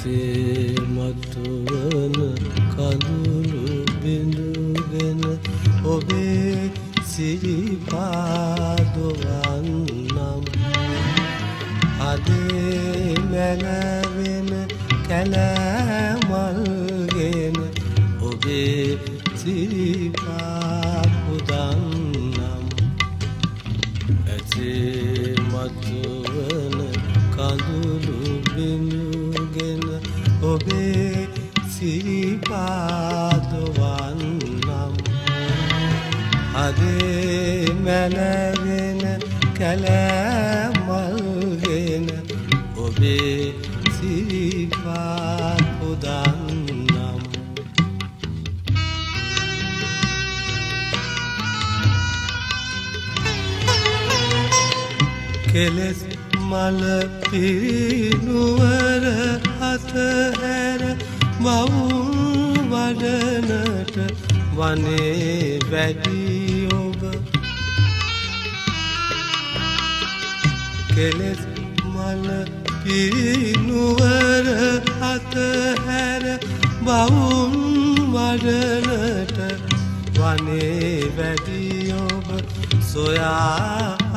ඇසේ මතුවන කඳුළු බිඳුගෙන ඔබේ සිරිපාදොවන්නම් අදේ මැනවෙන කැලෑමල්ගෙන ඔබේ සිරිපාපුදන්නම් ඇසේ මතුවන කඳුළු බිඳුගෙන ඔබේ සිරිපාදවන්නම්. හදේ මැනගෙන කැලෑමල්ගෙන ඔබේ සිරිපාපුදන්නම් කෙලෙස් මල පිරිනුවර අතහැර මවුන් වඩනට වනේ වැඩි ඔබ. කෙලෙස් මල පිරිනුවර අතහැර බවුන් වඩනට වනේ වැඩි ඔබ. සොයායමි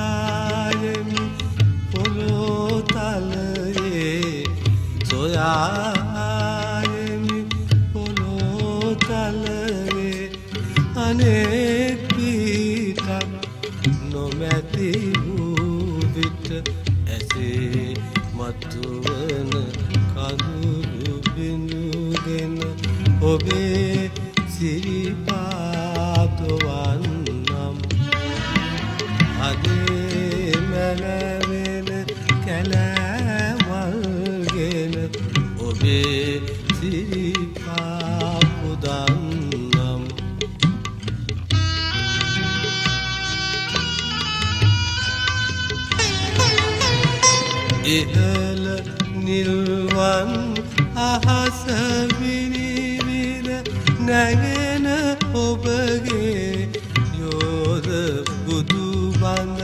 සොයායමි පොලෝතලයේ අනේපීටක් නොමැති වූ විට ඇසේ මතුවන කඳුළු බිඳුගෙන ඔබේ සිරිපාදවන්නම් ඔබේ සිරිපාපුදන්නම් ඉහල නිල්වන් අහස විනිවිද නැගෙන ඔබගේ යෝධ බුදු බඳ.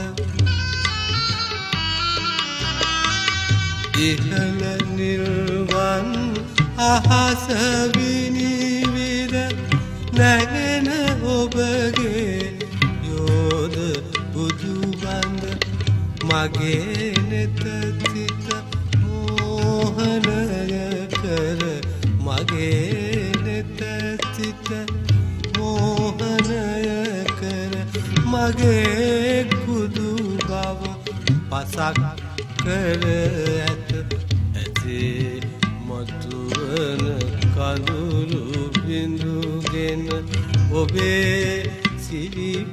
ඉහල නිල්වන් අහස විනිවිද නැගෙන ඔබගේ යෝධ බුදු බඳ මගේ නෙත සිත මෝහනය කර මගේ නෙත සිත මෝහනය කර මගේ කුදු බව පසක් කර ඇත. ඇසේ මතුවන කඳුළු බිඳුගෙන ඔබේ සිරිපාදවන්නම්